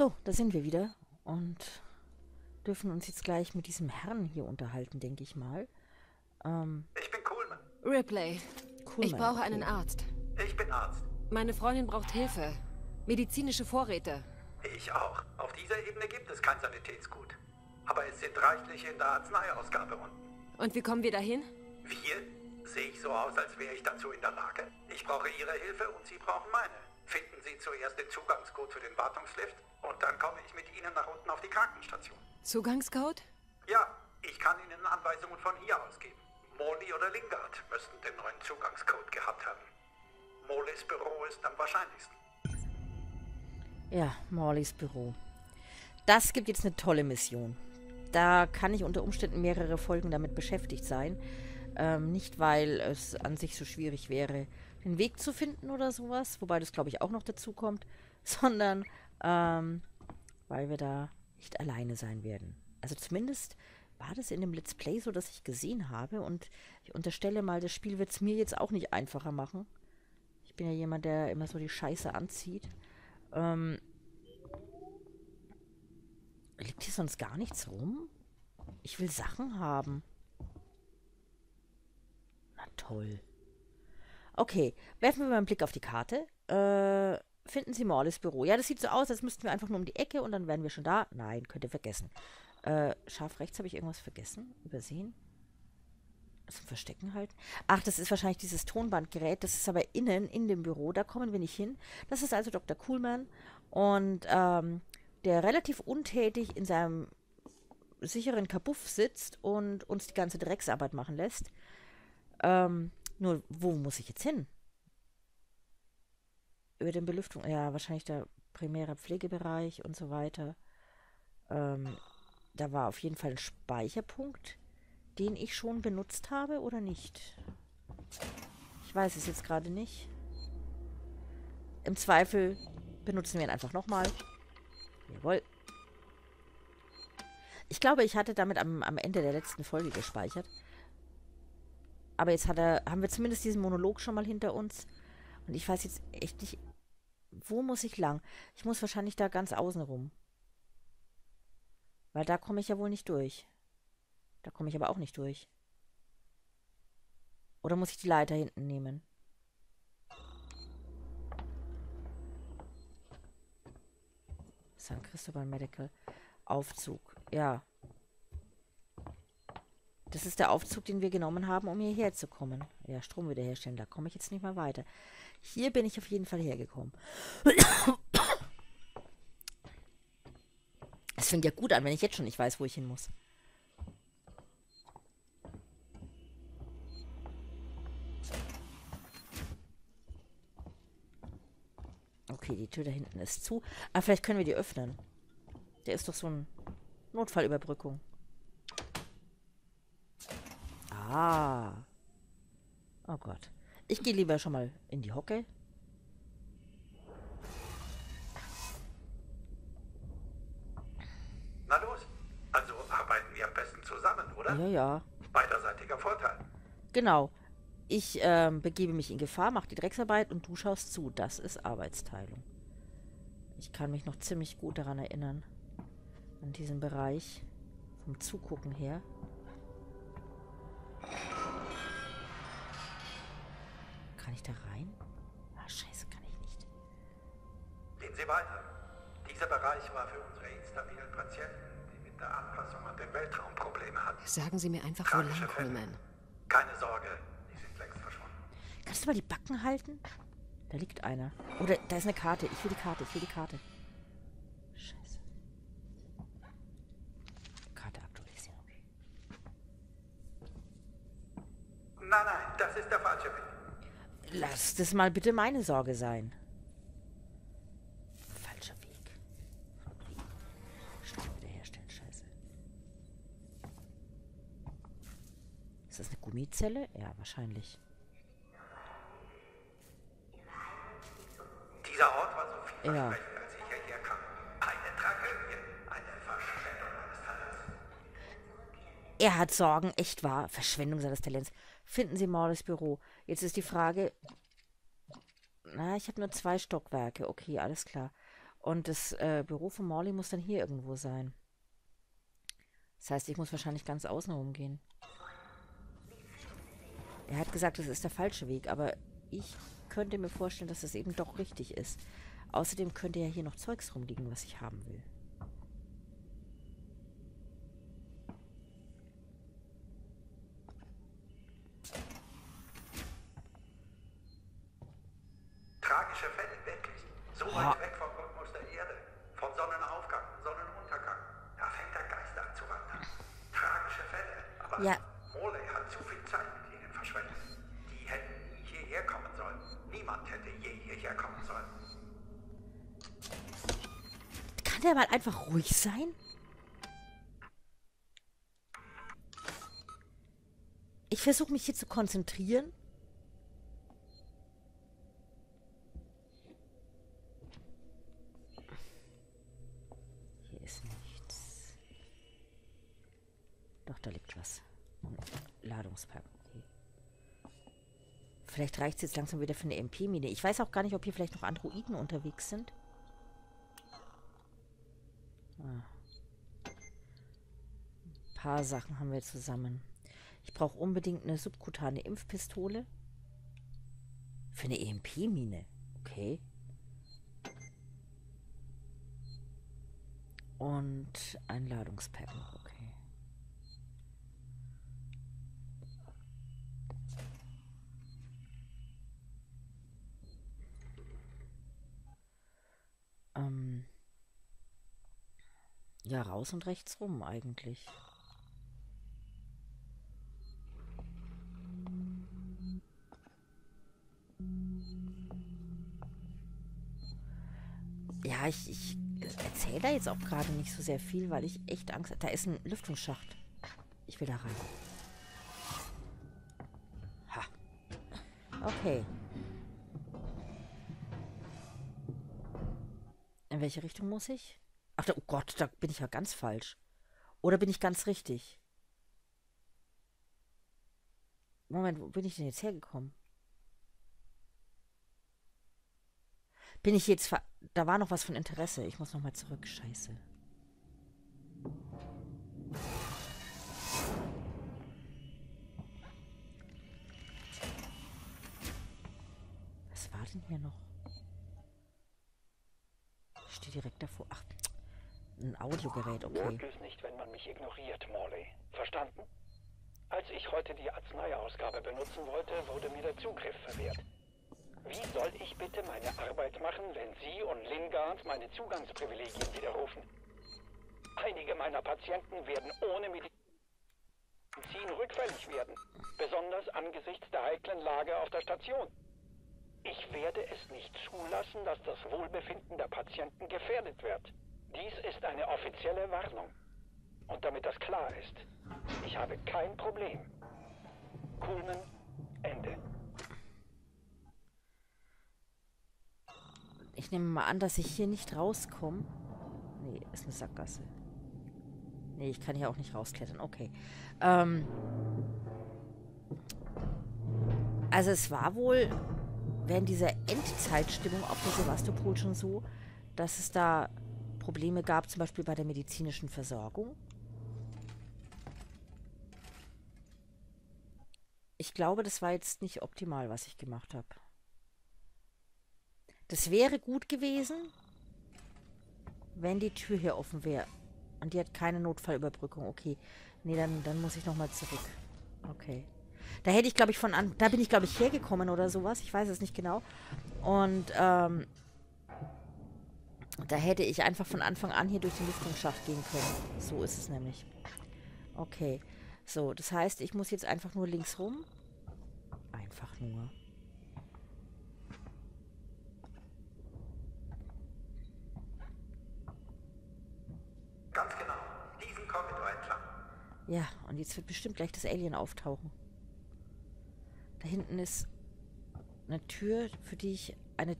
So, da sind wir wieder und dürfen uns jetzt gleich mit diesem Herrn hier unterhalten, denke ich mal. Ähm, Ich bin Coolman. Ripley, cool, ich brauche einen Arzt. Ich bin Arzt. Meine Freundin braucht Hilfe. Medizinische Vorräte. Ich auch. Auf dieser Ebene gibt es kein Sanitätsgut. Aber es sind reichlich in der Arzneiausgabe unten. Und wie kommen wir dahin? Wir? Sehe ich so aus, als wäre ich dazu in der Lage? Ich brauche Ihre Hilfe und Sie brauchen meine. Finden Sie zuerst den Zugangscode für den Wartungslift und dann komme ich mit Ihnen nach unten auf die Krankenstation. Zugangscode? Ja, ich kann Ihnen Anweisungen von hier aus geben. Molly oder Lingard müssten den neuen Zugangscode gehabt haben. Mollys Büro ist am wahrscheinlichsten. Ja, Morleys Büro. Das gibt jetzt eine tolle Mission. Da kann ich unter Umständen mehrere Folgen damit beschäftigt sein. Ähm, nicht, weil es an sich so schwierig wäre, den Weg zu finden oder sowas, wobei das, glaube ich, auch noch dazu kommt, sondern ähm, weil wir da nicht alleine sein werden. Also zumindest war das in dem Let's Play so, dass ich gesehen habe und ich unterstelle mal, das Spiel wird es mir jetzt auch nicht einfacher machen. Ich bin ja jemand, der immer so die Scheiße anzieht. Ähm, liegt hier sonst gar nichts rum? Ich will Sachen haben. Na toll. Okay, werfen wir mal einen Blick auf die Karte. Äh, finden Sie Morleys Büro. Ja, das sieht so aus, als müssten wir einfach nur um die Ecke und dann wären wir schon da. Nein, könnt ihr vergessen. Äh, scharf rechts habe ich irgendwas vergessen? Übersehen? Zum Verstecken halten? Ach, das ist wahrscheinlich dieses Tonbandgerät. Das ist aber innen, in dem Büro. Da kommen wir nicht hin. Das ist also Dr. Kuhlmann. Und ähm, der relativ untätig in seinem sicheren Kabuff sitzt und uns die ganze Drecksarbeit machen lässt. Ähm, nur, wo muss ich jetzt hin? Über den Belüftung, ja, wahrscheinlich der primäre Pflegebereich und so weiter. Ähm, da war auf jeden Fall ein Speicherpunkt, den ich schon benutzt habe oder nicht. Ich weiß es jetzt gerade nicht. Im Zweifel benutzen wir ihn einfach nochmal. Jawohl. Ich glaube, ich hatte damit am, am Ende der letzten Folge gespeichert. Aber jetzt er, haben wir zumindest diesen Monolog schon mal hinter uns. Und ich weiß jetzt echt nicht, wo muss ich lang? Ich muss wahrscheinlich da ganz außen rum. Weil da komme ich ja wohl nicht durch. Da komme ich aber auch nicht durch. Oder muss ich die Leiter hinten nehmen? St. Christopher Medical Aufzug. Ja. Das ist der Aufzug, den wir genommen haben, um hierher zu kommen. Ja, Strom wiederherstellen. Da komme ich jetzt nicht mehr weiter. Hier bin ich auf jeden Fall hergekommen. Es fängt ja gut an, wenn ich jetzt schon nicht weiß, wo ich hin muss. Okay, die Tür da hinten ist zu. Aber vielleicht können wir die öffnen. Der ist doch so ein Notfallüberbrückung. Ah. Oh Gott. Ich gehe lieber schon mal in die Hocke. Na los. Also arbeiten wir am besten zusammen, oder? Ja, ja. Beiderseitiger Vorteil. Genau. Ich ähm, begebe mich in Gefahr, mache die Drecksarbeit und du schaust zu. Das ist Arbeitsteilung. Ich kann mich noch ziemlich gut daran erinnern. An diesen Bereich. Vom Zugucken her. Kann ich da rein? Ah, scheiße, kann ich nicht. Gehen Sie weiter. Dieser Bereich war für unsere instabilen Patienten, die mit der Anpassung an den Weltraum Probleme hatten. Sagen Sie mir einfach, wo lang. Coleman. Keine Sorge, die sind längst verschwunden. Kannst du mal die Backen halten? Da liegt einer. Oder da ist eine Karte. Ich will die Karte, ich will die Karte. Scheiße. Karte aktualisieren, okay. Nein, nein, das ist der falsche Weg. Lass das mal bitte meine Sorge sein. Falscher Weg. Strom wiederherstellen, scheiße. Ist das eine Gummizelle? Ja, wahrscheinlich. Dieser Ort war so Ja. vielversprechend, als ich hierher kam. Eine Tragödie, eine Verschwendung meines Talents. Er hat Sorgen, echt wahr. Verschwendung seines Talents. Finden Sie Morleys Büro. Jetzt ist die Frage. Na, ich habe nur zwei Stockwerke. Okay, alles klar. Und das äh, Büro von Morley muss dann hier irgendwo sein. Das heißt, ich muss wahrscheinlich ganz außen rumgehen. Er hat gesagt, das ist der falsche Weg, aber ich könnte mir vorstellen, dass das eben doch richtig ist. Außerdem könnte ja hier noch Zeugs rumliegen, was ich haben will. Tragische Fälle, wirklich. So weit weg vom Rhythmus der Erde. Von Sonnenaufgang, Sonnenuntergang. Da fängt der Geist an zu wandern. Tragische Fälle. Aber Ja. Morley hat zu viel Zeit mit ihnen verschwendet. Die hätten nie hierher kommen sollen. Niemand hätte je hierher kommen sollen. Kann der mal einfach ruhig sein? Ich versuche mich hier zu konzentrieren. Hier ist nichts. Doch, da liegt was. Ein Ladungspack. Okay. Vielleicht reicht es jetzt langsam wieder für eine MP-Mine. Ich weiß auch gar nicht, ob hier vielleicht noch Androiden unterwegs sind. Ein paar Sachen haben wir zusammen. Ich brauche unbedingt eine subkutane Impfpistole. Für eine EMP-Mine. Okay. Und ein Ladungspack noch. Okay. Ähm. Ja, raus und rechts rum eigentlich. Ja, ich, ich erzähle da jetzt auch gerade nicht so sehr viel, weil ich echt Angst Da ist ein Lüftungsschacht. Ich will da rein. Ha. Okay. In welche Richtung muss ich? Ach, da, oh Gott, da bin ich ja ganz falsch. Oder bin ich ganz richtig? Moment, wo bin ich denn jetzt hergekommen? Bin ich jetzt ver Da war noch was von Interesse. Ich muss nochmal zurück. Scheiße. Was war denn hier noch? Steht direkt davor. Ach, ein Audiogerät, okay. Mag es nicht, wenn man mich ignoriert, Morley. Verstanden? Als ich heute die Arzneiausgabe benutzen wollte, wurde mir der Zugriff verwehrt. Wie soll ich bitte meine Arbeit machen, wenn Sie und Lingard meine Zugangsprivilegien widerrufen? Einige meiner Patienten werden ohne Medizin rückfällig werden, besonders angesichts der heiklen Lage auf der Station. Ich werde es nicht zulassen, dass das Wohlbefinden der Patienten gefährdet wird. Dies ist eine offizielle Warnung. Und damit das klar ist, ich habe kein Problem. Coolman, Ende. Ich nehme mal an, dass ich hier nicht rauskomme. Nee, ist eine Sackgasse. Nee, ich kann hier auch nicht rausklettern. Okay. Ähm. Also es war wohl während dieser Endzeitstimmung auf der Sevastopol schon so, dass es da Probleme gab, zum Beispiel bei der medizinischen Versorgung. Ich glaube, das war jetzt nicht optimal, was ich gemacht habe. Das wäre gut gewesen, wenn die Tür hier offen wäre. Und die hat keine Notfallüberbrückung. Okay. Nee, dann, dann muss ich nochmal zurück. Okay. Da hätte ich, glaube ich, von an. Da bin ich, glaube ich, hergekommen oder sowas. Ich weiß es nicht genau. Und, ähm. Da hätte ich einfach von Anfang an hier durch den Lüftungsschacht gehen können. So ist es nämlich. Okay. So, das heißt, ich muss jetzt einfach nur links rum. Einfach nur. Ganz genau. Diesen Korridor entlang. Ja, und jetzt wird bestimmt gleich das Alien auftauchen. Da hinten ist eine Tür, für die ich eine...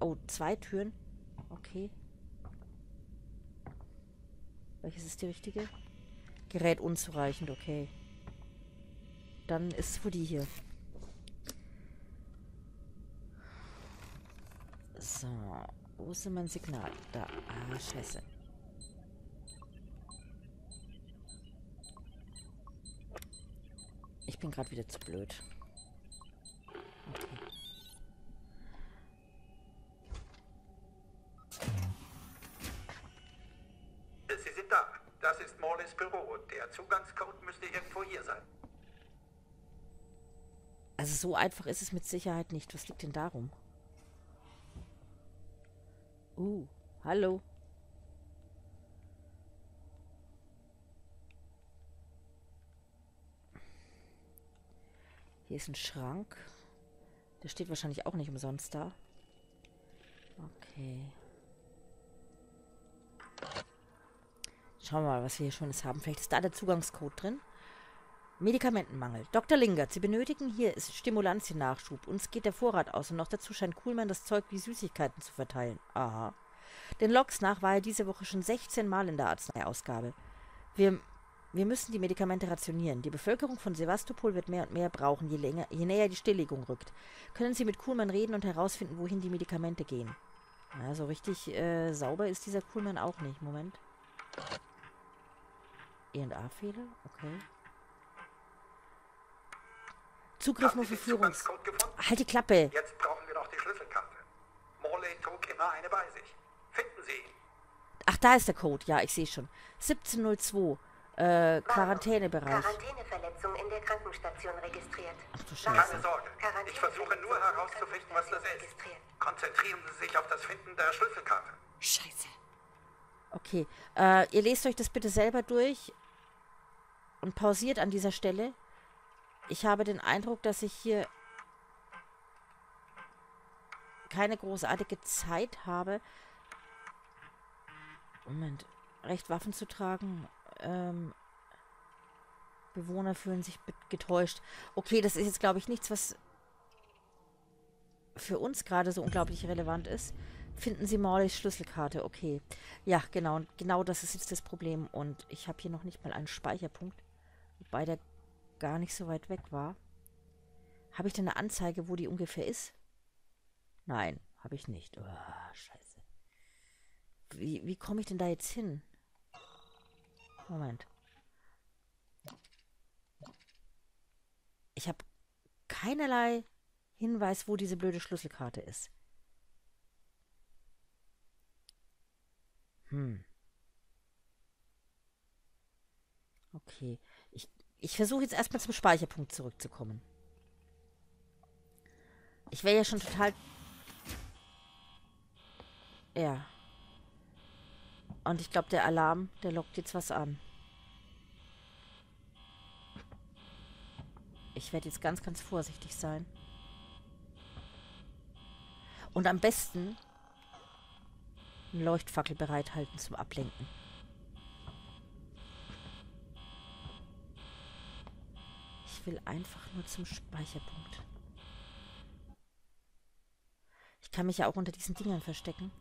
Oh, zwei Türen. Okay. Welches ist die richtige? Gerät unzureichend, okay. Dann ist es wohl die hier. So. Wo ist denn mein Signal? Da. Ah, scheiße. Ich bin gerade wieder zu blöd. Okay. Sie sind da. Das ist Morleys Büro. Der Zugangscode müsste irgendwo hier sein. Also so einfach ist es mit Sicherheit nicht. Was liegt denn darum? Uh, hallo. Hier ist ein Schrank. Der steht wahrscheinlich auch nicht umsonst da. Okay. Schauen wir mal, was wir hier Schönes haben. Vielleicht ist da der Zugangscode drin. Medikamentenmangel. Dr. Lingert, Sie benötigen hier ist Stimulantiennachschub. Uns geht der Vorrat aus und noch dazu scheint Kuhlmann das Zeug wie Süßigkeiten zu verteilen. Aha. Den Logs nach war er diese Woche schon 16 Mal in der Arzneiausgabe. Wir, wir müssen die Medikamente rationieren. Die Bevölkerung von Sevastopol wird mehr und mehr brauchen, je, länger, je näher die Stilllegung rückt. Können Sie mit Kuhlmann reden und herausfinden, wohin die Medikamente gehen? Ja, so richtig äh, sauber ist dieser Kuhlmann auch nicht. Moment. E&A-Fehler? Okay. Zugriff nur für den Führungs... Halt die Klappe! Jetzt brauchen wir noch die Schlüsselkarte. Morley trug immer eine bei sich. Finden Sie ihn. Ach, da ist der Code. Ja, ich sehe schon. 1702. Äh, Quarantänebereich. Quarantäneverletzung in der Krankenstation registriert. Ach du Keine Scheiße. Sorge. Ich versuche nur herauszufinden, was das ist. Konzentrieren Sie sich auf das Finden der Schlüsselkarte. Scheiße. Okay. Äh, ihr lest euch das bitte selber durch und pausiert an dieser Stelle. Ich habe den Eindruck, dass ich hier keine großartige Zeit habe. Moment. Recht Waffen zu tragen. Ähm, Bewohner fühlen sich getäuscht. Okay, das ist jetzt, glaube ich, nichts, was für uns gerade so unglaublich relevant ist. Finden Sie Morleys Schlüsselkarte. Okay. Ja, genau. Genau das ist jetzt das Problem. Und ich habe hier noch nicht mal einen Speicherpunkt. Wobei der gar nicht so weit weg war. Habe ich denn eine Anzeige, wo die ungefähr ist? Nein, habe ich nicht. Oh, scheiße. Wie, wie komme ich denn da jetzt hin? Moment. Ich habe keinerlei Hinweis, wo diese blöde Schlüsselkarte ist. Hm. Okay. Ich, versuche jetzt erstmal zum Speicherpunkt zurückzukommen. Ich wäre ja schon total. Ja. Und ich glaube, der Alarm, der lockt jetzt was an. Ich werde jetzt ganz, ganz vorsichtig sein. Und am besten eine Leuchtfackel bereithalten zum Ablenken. Will einfach nur zum Speicherpunkt. Ich kann mich ja auch unter diesen Dingern verstecken.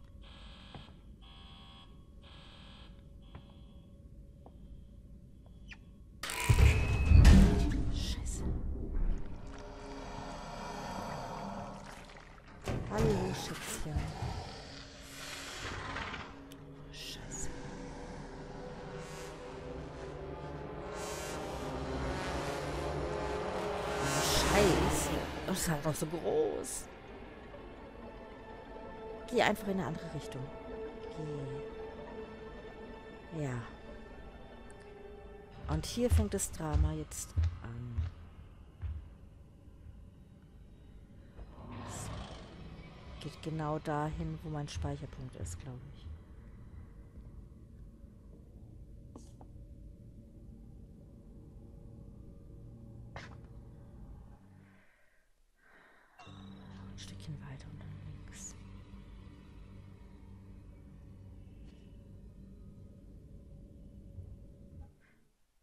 Ist halt noch so groß. Geh einfach in eine andere Richtung. Geh. Ja. Und hier fängt das Drama jetzt an. Geht genau dahin, wo mein Speicherpunkt ist, glaube ich. Ein Stückchen weiter und dann links.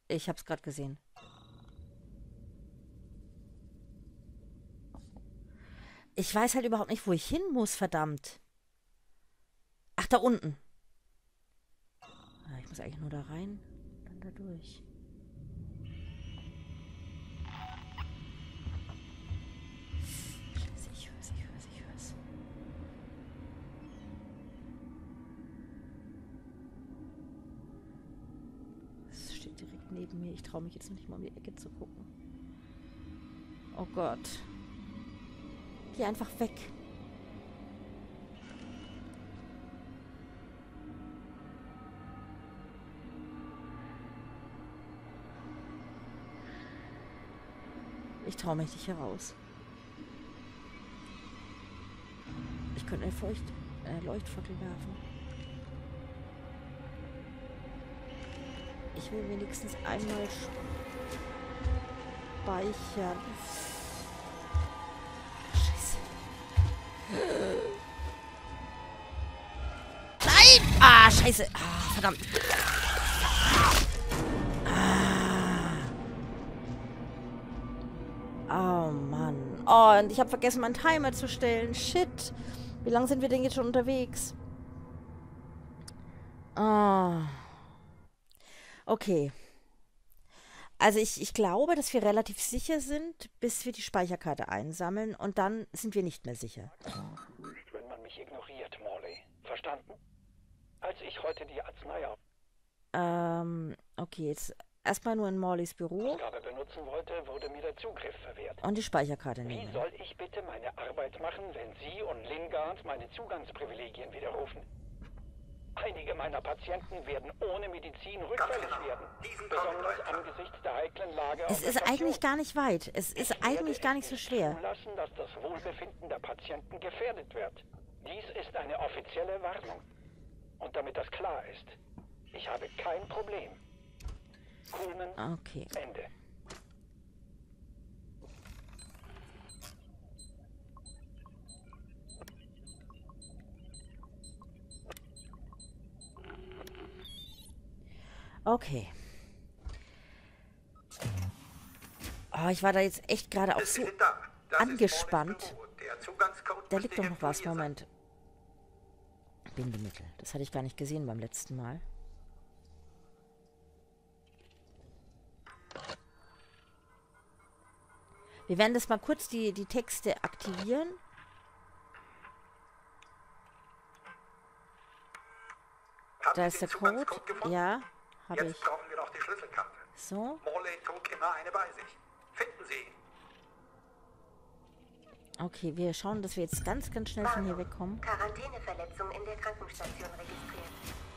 Ich hab's gerade gesehen. Ich weiß halt überhaupt nicht, wo ich hin muss, verdammt. Ach, da unten. Ah, Ich muss eigentlich nur da rein, dann da durch. Neben mir. Ich traue mich jetzt noch nicht mal um die Ecke zu gucken. Oh Gott. Geh einfach weg. Ich traue mich nicht heraus. Ich könnte eine Feucht äh, Leuchtfackel werfen. Ich will wenigstens einmal speichern. Scheiße. Nein! Ah, scheiße. Ah, verdammt. Ah. Oh Mann. Oh, und ich habe vergessen, meinen Timer zu stellen. Shit. Wie lange sind wir denn jetzt schon unterwegs? Ah. Okay. Also ich, ich glaube, dass wir relativ sicher sind, bis wir die Speicherkarte einsammeln und dann sind wir nicht mehr sicher. Wenn man mich ignoriert, Morley. Verstanden? Als ich heute die Arzneiausgabe Ähm, okay, jetzt erstmal nur in Morleys Büro benutzen wollte, wurde mir der Zugriff verwehrt. und die Speicherkarte Wie nehmen. soll ich bitte meine Arbeit machen, wenn Sie und Lingard meine Zugangsprivilegien widerrufen? Einige meiner Patienten werden ohne Medizin rückfällig genau. werden. Diesen Besonders angesichts der heiklen Lage auf Es ist eigentlich gar nicht weit. Es ist Ich eigentlich werde gar nicht so schwer. Zulassen, dass das Wohlbefinden der Patienten gefährdet wird. Dies ist eine offizielle Warnung. Und damit das klar ist, ich habe kein Problem. Coolman, Okay. Ende. Okay. Oh, ich war da jetzt echt gerade auch so angespannt. Da liegt doch noch was. Moment. Bindemittel. Das hatte ich gar nicht gesehen beim letzten Mal. Wir werden das mal kurz die, die Texte aktivieren. Da ist der Code. Ja, habe Jetzt ich. brauchen wir noch die Schlüsselkarte. So. Morley trug immer eine bei sich. Finden Sie ihn. Okay, wir schauen, dass wir jetzt ganz, ganz schnell von hier wegkommen. Quarantäneverletzung in der Krankenstation registriert.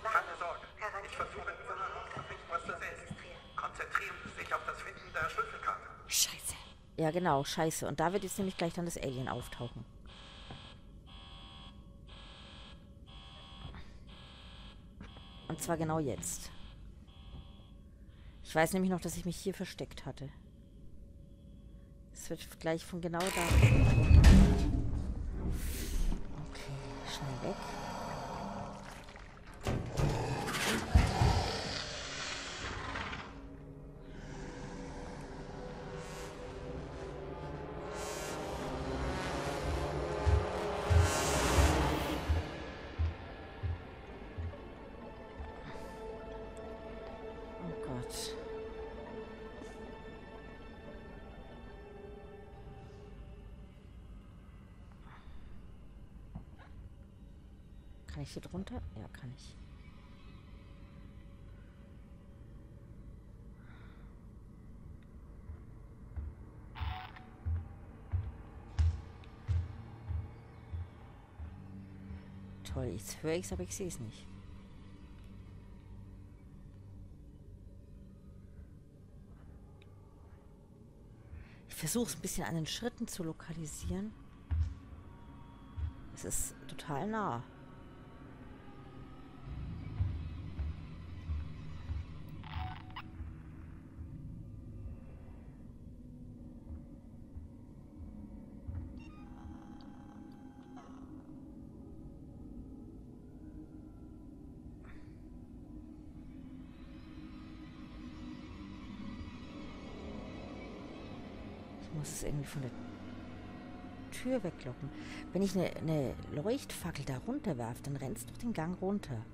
Keine Sorge. Ich versuche herauszufinden, was das ist. Konzentrieren Sie sich auf das Finden der Schlüsselkarte. Scheiße. Ja, genau, scheiße. Und da wird jetzt nämlich gleich dann das Alien auftauchen. Und zwar genau jetzt. Ich weiß nämlich noch, dass ich mich hier versteckt hatte. Es wird gleich von genau da. Kann ich hier drunter? Ja, kann ich. Toll, jetzt höre ich es, aber ich sehe es nicht. Ich versuche es ein bisschen an den Schritten zu lokalisieren. Es ist total nah. Muss es irgendwie von der Tür weglocken. Wenn ich eine, eine Leuchtfackel da runterwerfe, dann rennt es doch den Gang runter.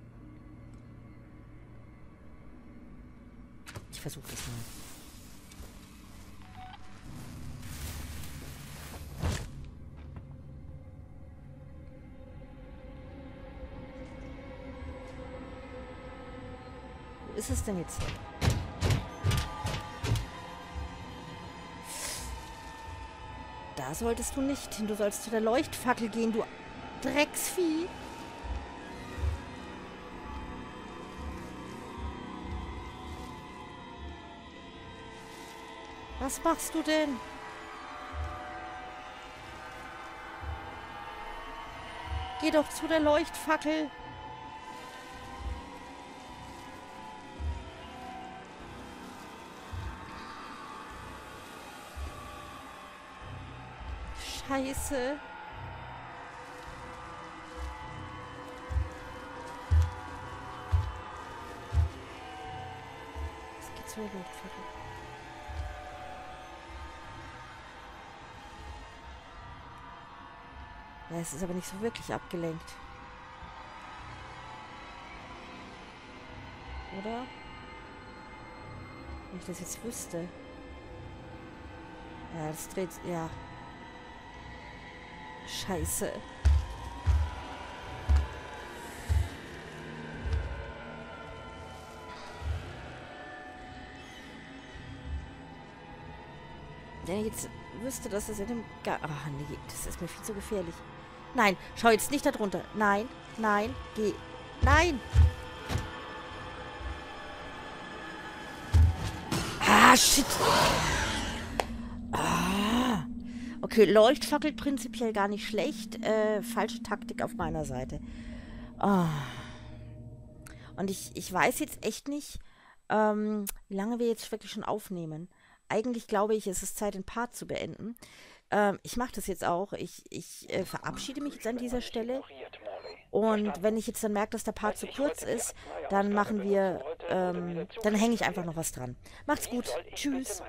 Ich versuche das mal. Wo ist es denn jetzt? Da solltest du nicht hin. Du sollst zu der Leuchtfackel gehen, du Drecksvieh. Was machst du denn? Geh doch zu der Leuchtfackel. Scheiße. Es geht zur Leuchtfackel. Ja, es ist aber nicht so wirklich abgelenkt. Oder? Wenn ich das jetzt wüsste. Ja, das dreht... Ja. Scheiße. Wenn ich jetzt wüsste, dass das in dem... Ga Ach nee, das ist mir viel zu gefährlich. Nein, schau jetzt nicht da drunter. Nein, nein, geh. Nein! Ah, shit! Okay, Leuchtfackel prinzipiell gar nicht schlecht. Äh, falsche Taktik auf meiner Seite. Ah. Und ich, ich weiß jetzt echt nicht, ähm, wie lange wir jetzt wirklich schon aufnehmen. Eigentlich glaube ich, es ist Zeit, den Part zu beenden. Ähm, ich mache das jetzt auch. Ich, ich äh, verabschiede mich jetzt an dieser Stelle. Und wenn ich jetzt dann merke, dass der Part zu kurz ist, dann machen wir, ähm, dann hänge ich einfach noch was dran. Macht's gut. Tschüss.